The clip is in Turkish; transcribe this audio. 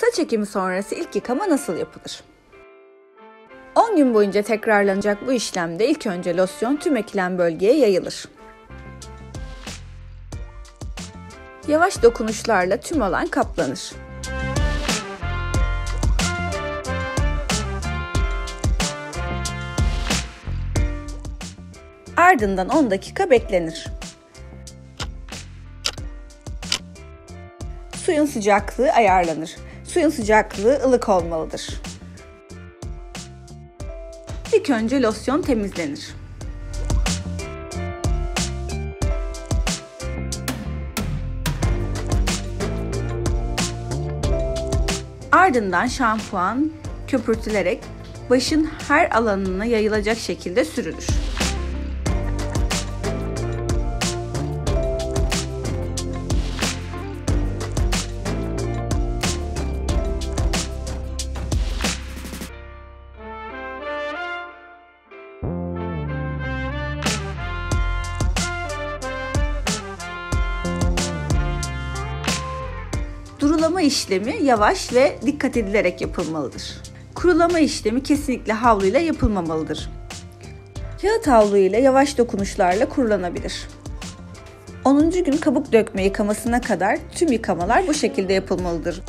Saç ekimi sonrası ilk yıkama nasıl yapılır? 10 gün boyunca tekrarlanacak bu işlemde ilk önce losyon tüm ekilen bölgeye yayılır. Yavaş dokunuşlarla tüm alan kaplanır. Ardından 10 dakika beklenir. Suyun sıcaklığı ayarlanır. Suyun sıcaklığı ılık olmalıdır. İlk önce losyon temizlenir. Ardından şampuan köpürtülerek başın her alanına yayılacak şekilde sürülür. Durulama işlemi yavaş ve dikkat edilerek yapılmalıdır. Kurulama işlemi kesinlikle havluyla yapılmamalıdır. Kağıt havlu ile yavaş dokunuşlarla kurulanabilir. 10. gün kabuk dökme yıkamasına kadar tüm yıkamalar bu şekilde yapılmalıdır.